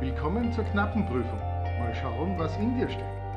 Willkommen zur Knappenprüfung. Mal schauen, was in dir steckt.